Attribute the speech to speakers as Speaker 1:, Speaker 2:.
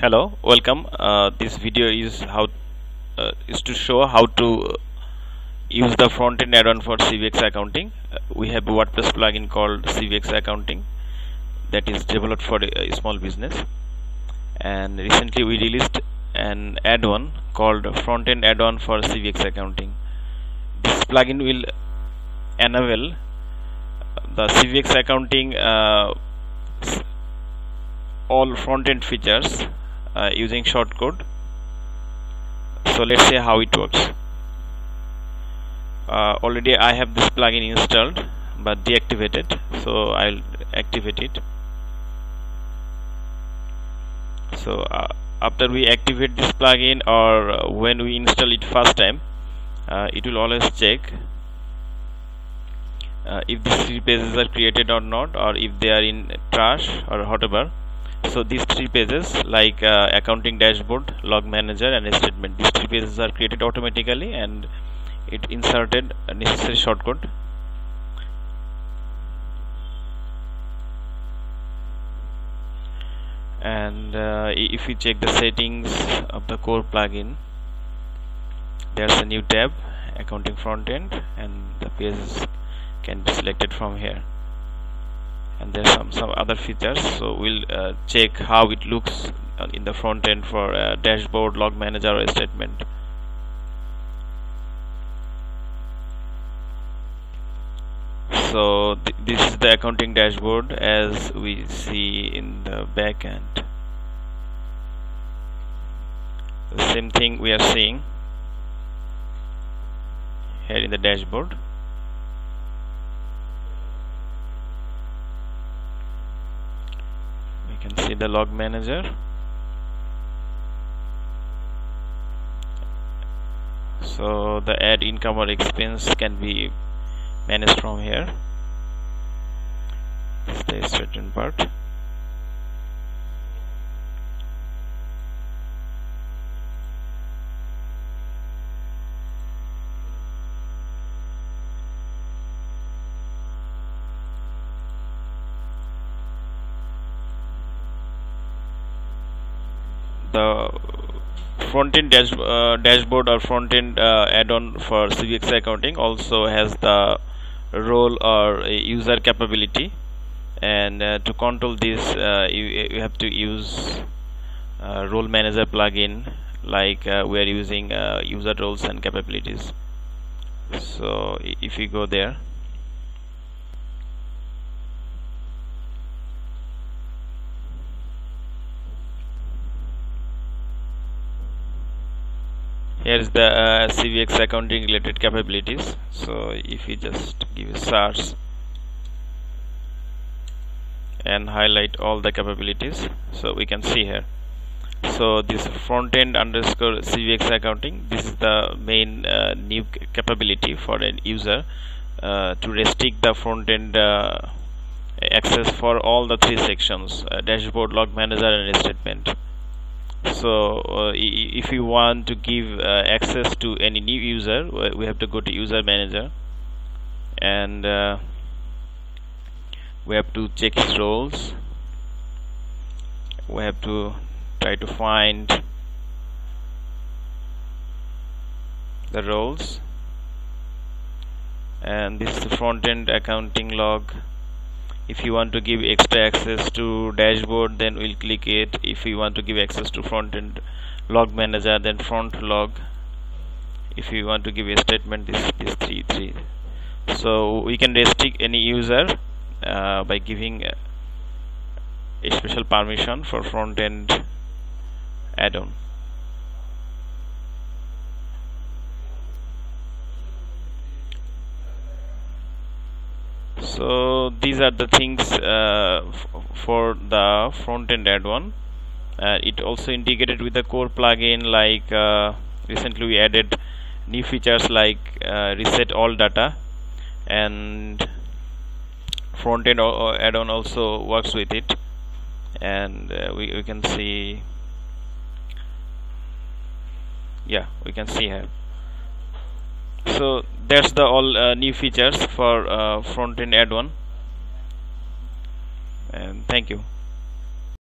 Speaker 1: hello welcome. Uh, this video is how uh, is to show how to use the front-end add-on for CBX accounting. Uh, we have a WordPress plugin called CBX accounting that is developed for a, a small business. And recently we released an add-on called front-end add-on for CBX accounting. This plugin will enable the CBX accounting uh, all front-end features uh, using shortcode so let's see how it works. Uh, already I have this plugin installed but deactivated. So I'll activate it. So uh, after we activate this plugin or uh, when we install it first time uh, it will always check uh, if these three pages are created or not or if they are in trash or whatever so these three pages like uh, accounting dashboard log manager and statement these three pages are created automatically and it inserted a necessary shortcode and uh, if you check the settings of the core plugin there's a new tab accounting front end and the pages can be selected from here and there's some some other features. So we'll uh, check how it looks uh, in the front end for uh, dashboard log manager or statement. So th this is the accounting dashboard as we see in the back end. The same thing we are seeing here in the dashboard can see the log manager. So the add income or expense can be managed from here. This the certain part the front-end dash, uh, dashboard or front-end uh, add-on for CBX accounting also has the role or user capability. And uh, to control this uh, you, you, have to use uh, role manager plugin like uh, we are using user roles and capabilities. So if you go there here is the uh, CBX accounting related capabilities. So if you just give a search and highlight all the capabilities so we can see here. So this front end underscore CBX accounting this is the main uh, new capability for an user uh, to restrict the front end uh, access for all the three sections uh, dashboard log manager and statement so uh, if you want to give uh, access to any new user we have to go to user manager. And uh, we have to check his roles. We have to try to find the roles. And this is the front-end accounting log if you want to give extra access to dashboard then we'll click it. If you want to give access to front end log manager then front log. If you want to give a statement this this three three. So we can restrict any user uh, by giving a special permission for front end add-on so these are the things uh, for the front-end add-on uh, it also integrated with the core plugin like uh, recently we added new features like uh, reset all data. And front-end add-on also works with it. And uh, we, we can see yeah we can see here so that's the all uh, new features for uh, front end add-on. And thank you